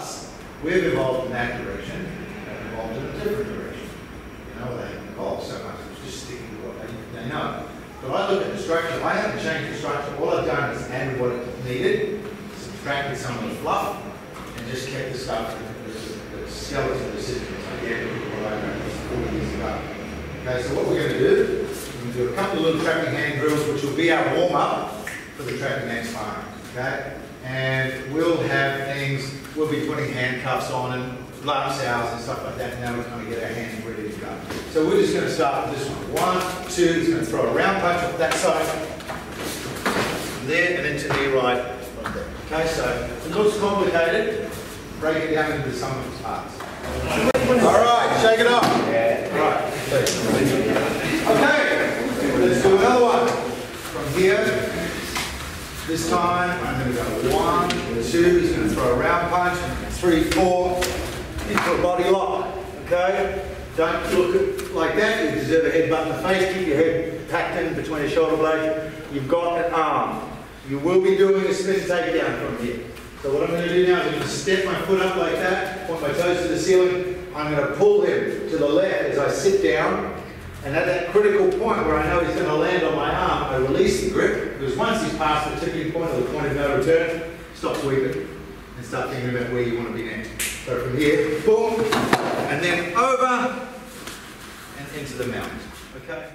Plus, we've evolved in that direction and evolved in a different direction. You know, they evolved so much, it's just sticking to what they, they know. But I look at the structure, I haven't changed the structure, all I've done is added what it needed, subtracted some of the fluff, and just kept the stuff, the, the, skeleton of the system, so yeah, what I know, forty years ago. Okay, so what we're gonna do, we're gonna do a couple of little trapping hand drills, which will be our warm-up for the trapping hand sparring, okay? And we'll have we'll be putting handcuffs on and glove sales and stuff like that, now we're gonna get our hands ready to go. So we're just gonna start with this one. One, two, he's gonna throw a round punch off that side, from there and into the right. Okay, so it looks complicated, break it down into some of its parts. All right, shake it off. All right, Okay, let's do another one. From here, this time, I'm going to go one, two, he's going to throw a round punch, three, four, into a body lock, okay? Don't look at, like that, you deserve a headbutt in the face, keep your head packed in between the shoulder blades. You've got an arm. You will be doing a spin takedown from here. So what I'm going to do now is I'm going to step my foot up like that, point my toes to the ceiling. I'm going to pull him to the left as I sit down. And at that critical point where I know he's going to land on my arm, Release the grip, because once he's past the tipping point or the point of no return, stop sweeping and start thinking about where you want to be next. So from here, boom, and then over and into the mount. Okay?